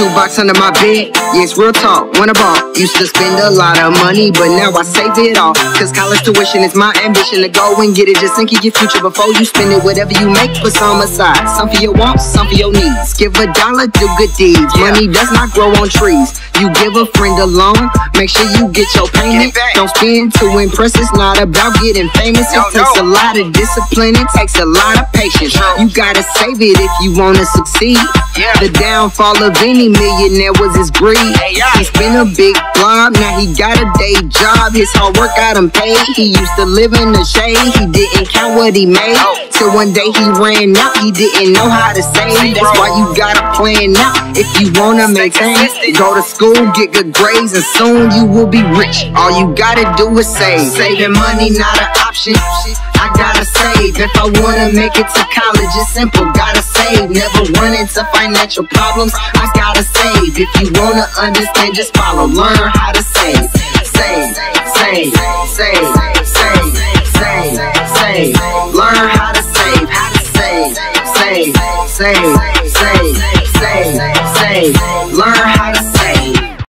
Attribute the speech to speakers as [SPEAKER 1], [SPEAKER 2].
[SPEAKER 1] Rocks under my bed, yes, real talk, wanna ball. Used to spend a lot of money, but now I save it all. Cause college tuition is my ambition to go and get it. Just think of your future before you spend it. Whatever you make, put some aside. Some for your wants, some for your needs. Give a dollar, do good deeds. Money does not grow on trees. You give a friend a loan, make sure you get your payment. Don't spend to impress, it's not about getting famous. It takes a lot of discipline, it takes a lot of patience. You gotta save it if you wanna succeed. The downfall of any millionaire was his greed. He spent a big blob, now he got a day job. His hard work got him paid. He used to live in the shade, he didn't count what he made. Till one day he ran out, he didn't know how to save. That's why you gotta plan out if you wanna maintain. Go to school, get good grades, and soon you will be rich. All you gotta do is save. Saving money not an option. I if I wanna make it to college, it's simple, gotta save. Never run into financial problems, I gotta save. If you wanna understand, just follow, learn how to save. Save, save, save, save, save, save. Learn how to save, how to save, save, save, save, save, save. Learn how